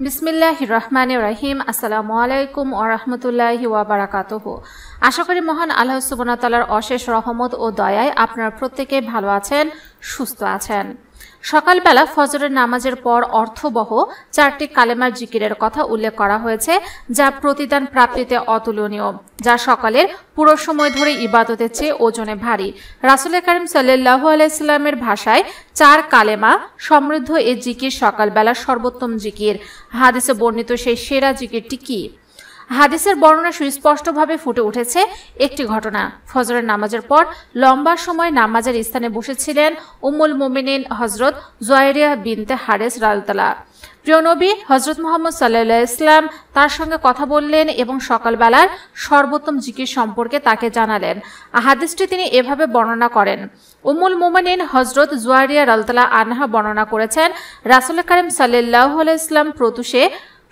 বিসমিল্লাহ রহমান রাহিম আসসালামু আলাইকুম ও রহমতুল্লাহি ওয়াবারাকাতুহু। আশা করি মহান আল্লাহ সুবনাতালার অশেষ রহমত ও দয়ায় আপনার প্রত্যেকে ভালো আছেন, সুস্থ আছেন। সকালবেলা ফজরের নামাজের পর অর্থবহ চারটি কালেমার জিকিরের কথা উল্লেখ করা হয়েছে, যা প্রতিদান প্রাপ্তিতে অতুলনীয়, যা সকালের পুরো সময় ধরে ইবাদতের চেয়ে ওজনে ভারী। রাসুল করিম সাল্লাহ আলাইস্লামের ভাষায় চার কালেমা সমৃদ্ধ এ জিকির সকালবেলা সর্বোত্তম জিকির। হাদিসে বর্ণিত সেই সেরা জিকিরটি কী? হাদিসের বর্ণনা সুস্পষ্টভাবে ফুটে উঠেছে একটি ঘটনা। ফজরের নামাজের পর লম্বা সময় নামাজের স্থানে বসেছিলেন উমুল মোমিনিন হজরত জয়েরিয়া বিনতে হারেস রালতলা প্রিয় নবী হজরত মোহাম্মদ সাল্লাহ ইসলাম তার সঙ্গে কথা বললেন এবং সকালবেলার সর্বোত্তম জিকির সম্পর্কে তাকে জানালেন। হাদিসটি তিনি এভাবে বর্ণনা করেন। উমুল মোমানিন হজরত জুয়ারিয়া রালতলা আনহা বর্ণনা করেছেন, রাসুল করিম সাল্লাহ ইসলাম প্রতুষে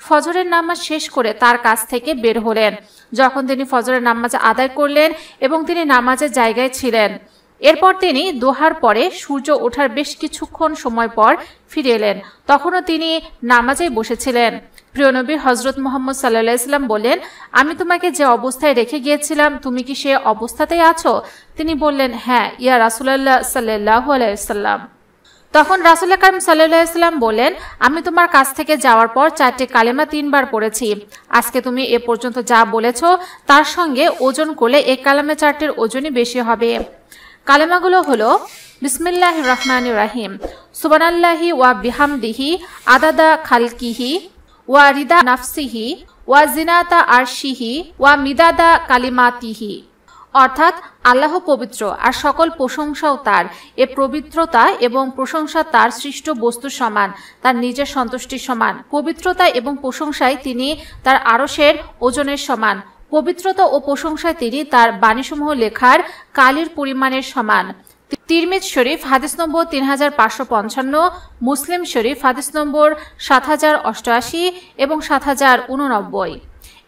ফজরের নামাজ শেষ করে তার কাছ থেকে বের হলেন। যখন তিনি ফজরের নামাজ আদায় করলেন এবং তিনি নামাজের জায়গায় ছিলেন। এরপর তিনি দোহার পরে সূর্য ওঠার বেশ কিছুক্ষণ সময় পর ফিরে এলেন। তখনও তিনি নামাজেই বসেছিলেন। প্রিয়নবী হজরত মোহাম্মদ সাল্লাহ ইসলাম বললেন, আমি তোমাকে যে অবস্থায় রেখে গিয়েছিলাম, তুমি কি সে অবস্থাতেই আছো? তিনি বললেন হ্যাঁ ইয়া রাসুলাল্লাহ সাল্লাহ আলাইসাল্লাম তখন রাসুল্লাহ কারিম সাল্লাম বলেন আমি তোমার কাছ থেকে যাওয়ার পর চারটি কালেমা তিনবার পড়েছি। আজকে তুমি এ পর্যন্ত যা বলেছ, তার সঙ্গে ওজন করলে এই কালেমা চারটির ওজনই বেশি হবে। কালেমাগুলো হলো বিসমিল্লাহ রহমান রাহিম সুবানাল্লাহি ওয়া বিহামদিহি, আদাদা খালকিহি, ওয়া রিদা নাফসিহি, ওয়া জিনাতা আরশিহি, ওয়া মিদাদা কালিমাতিহি। অর্থাৎ আল্লাহ পবিত্র আর সকল প্রশংসাও তার। এ পবিত্রতা এবং প্রশংসা তার সৃষ্ট বস্তু সমান, তার নিজের সন্তুষ্টির সমান। পবিত্রতা এবং প্রশংসায় তিনি তার আরসের ওজনের সমান। পবিত্রতা ও প্রশংসায় তিনি তার বাণীসমূহ লেখার কালির পরিমাণের সমান। তিরমিজ শরীফ, হাদিস নম্বর তিন হাজার পাঁচশো পঞ্চান্ন, মুসলিম শরীফ, হাদিস নম্বর সাত হাজার অষ্টআশি এবং সাত হাজার উননব্বই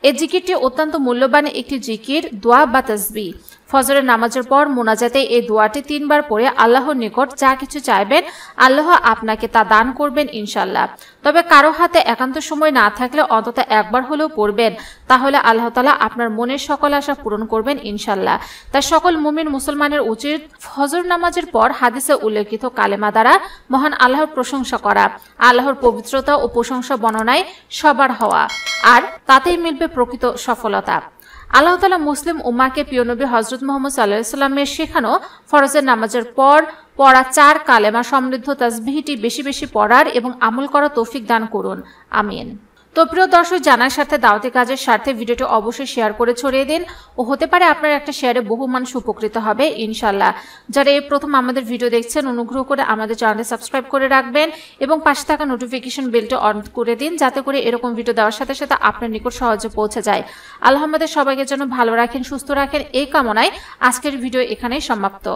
এ জিকিরটি অত্যন্ত মূল্যবান একটি জিকির দোয়া বা তসবি ফজরের নামাজের পর মোনাজাতে এই দোয়াটি তিনবার পড়ে আল্লাহর নিকট যা কিছু চাইবেন, আল্লাহ আপনাকে তা দান করবেন ইনশাল্লাহ তবে কারও হাতে একান্ত সময় না থাকলে অন্তত একবার হলেও পড়বেন। তাহলে আল্লাহ তালা আপনার মনের সকল আশা পূরণ করবেন ইনশাল্লাহ তাই সকল মুমিন মুসলমানের উচিত ফজর নামাজের পর হাদিসে উল্লেখিত কালেমা দ্বারা মহান আল্লাহর প্রশংসা করা, আল্লাহর পবিত্রতা ও প্রশংসা বর্ণনায় সবার হওয়া, আর তাতেই মিলবে প্রকৃত সফলতা। আল্লাহ তালা মুসলিম উমাকে প্রিয়নবী হজরত মোহাম্মদ সাল্লাহ সাল্লামের শেখানো ফরজের নামাজের পর পড়া চার কালেমা সমৃদ্ধ তাজবিহিটি বেশি বেশি পড়ার এবং আমল করা তৌফিক দান করুন। আমিন। তো প্রিয় দর্শক, জানার সাথে দাওয়াতি কাজের স্বার্থে ভিডিওটি অবশ্যই শেয়ার করে ছড়িয়ে দিন ও হতে পারে আপনার একটা শেয়ারে বহু মানুষ উপকৃত হবে ইনশাল্লাহ যারা এই প্রথম আমাদের ভিডিও দেখছেন, অনুগ্রহ করে আমাদের চ্যানেলে সাবস্ক্রাইব করে রাখবেন এবং পাশে থাকা নোটিফিকেশন বেলটি অন করে দিন, যাতে করে এরকম ভিডিও দেওয়ার সাথে সাথে আপনার নিকট সহজে পৌঁছে যায়। আল্লাহ আমাদের সবাইকে যেন ভালো রাখেন, সুস্থ রাখেন, এই কামনায় আজকের ভিডিও এখানেই সমাপ্ত।